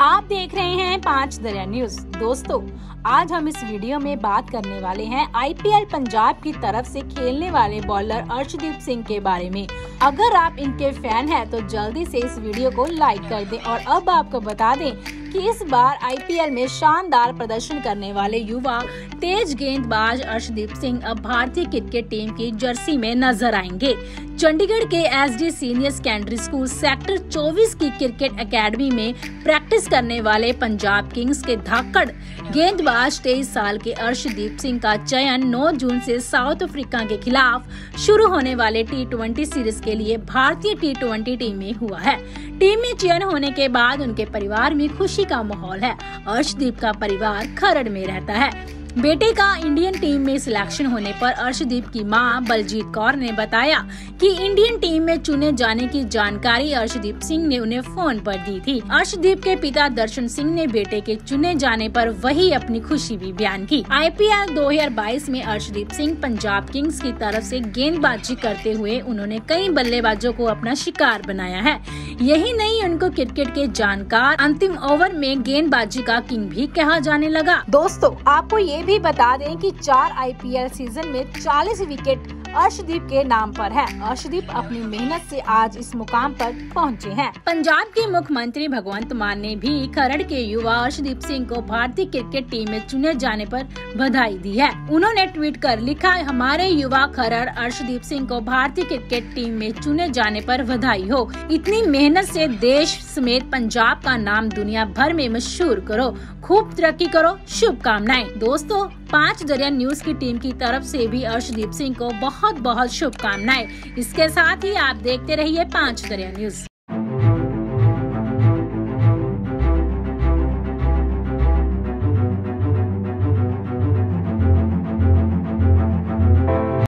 आप देख रहे हैं पाँच दरिया न्यूज़। दोस्तों, आज हम इस वीडियो में बात करने वाले हैं आईपीएल पंजाब की तरफ़ से खेलने वाले बॉलर अर्शदीप सिंह के बारे में। अगर आप इनके फ़ैन हैं तो जल्दी से इस वीडियो को लाइक कर दें और अब आपको बता दें कि इस बार आईपीएल में शानदार प्रदर्शन करने वाले युवा तेज गेंदबाज अर्शदीप सिंह अब भारतीय क्रिकेट टीम की जर्सी में नज़र आएँगे। चंडीगढ़ के SD senior secondary school sector 24 की क्रिकेट एकेडमी में प्रैक्टिस करने वाले पंजाब किंग्स के धाकड़ गेंदबाज तेईस साल के अर्शदीप सिंह का चयन 9 जून से साउथ अफ्रीका के खिलाफ शुरू होने वाले टी सीरीज़ के लिए भारतीय टी टीम में हुआ है। टीम में चयन होने के बाद उनके परिवार में खुशी का माहौल है। अर्शदीप का परिवार खरड़ में रहता है। बेटे का इंडियन टीम में सिलेक्शन होने पर अर्शदीप की माँ बलजीत कौर ने बताया कि इंडियन टीम में चुने जाने की जानकारी अर्शदीप सिंह ने उन्हें फ़ोन पर दी थी। अर्शदीप के पिता दर्शन सिंह ने बेटे के चुने जाने पर वही अपनी खुशी भी बयान की। आईपीएल 2022 में अर्शदीप सिंह पंजाब किंग्स की तरफ़ से गेंदबाजी करते हुए उन्होंने कई बल्लेबाजों को अपना शिकार बनाया है। यही नहीं, उनको क्रिकेट के जानकार अंतिम ओवर में गेंदबाजी का किंग भी कहा जाने लगा। दोस्तों, आपको ये भी बता दें कि चार आईपीएल सीज़न में 40 विकेट अर्शदीप के नाम पर है। अर्शदीप अपनी मेहनत से आज इस मुकाम पर पहुँचे हैं। पंजाब के मुख्यमंत्री भगवंत मान ने भी खरड़ के युवा अर्शदीप सिंह को भारतीय क्रिकेट टीम में चुने जाने पर बधाई दी है। उन्होंने ट्वीट कर लिखा, हमारे युवा खरड़ अर्शदीप सिंह को भारतीय क्रिकेट टीम में चुने जाने पर बधाई हो। इतनी मेहनत से देश समेत पंजाब का नाम दुनिया भर में मशहूर करो। खूब तरक्की करो। शुभकामनाएँ। दोस्तों, पाँच दरिया न्यूज़ की टीम की तरफ़ से भी अर्शदीप सिंह को बहुत बहुत शुभकामनाएँ। इसके साथ ही आप देखते रहिए पाँच दरिया न्यूज़।